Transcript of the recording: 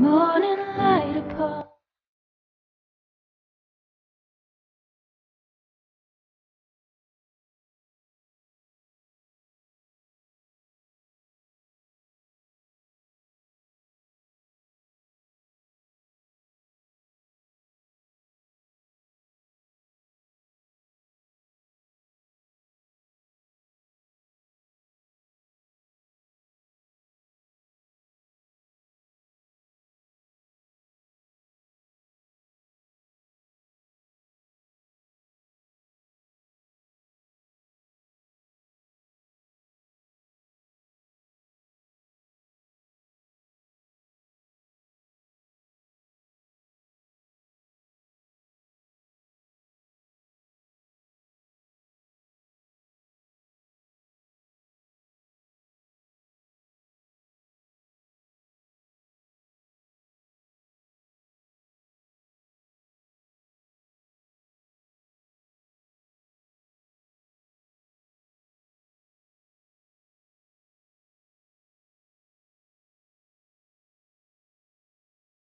morning.